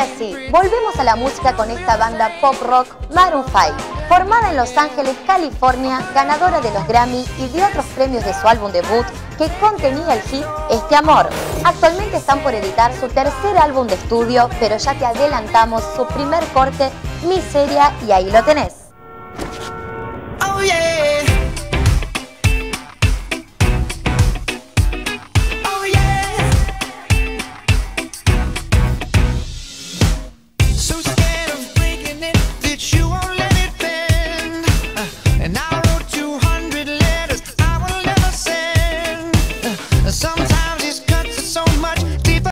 ahora sí, volvemos a la música con esta banda pop rock Maroon 5. Formada en Los Ángeles, California, ganadora de los Grammy y de otros premios de su álbum debut que contenía el hit Este Amor. Actualmente están por editar su tercer álbum de estudio, pero ya te adelantamos su primer corte, Miseria, y ahí lo tenés.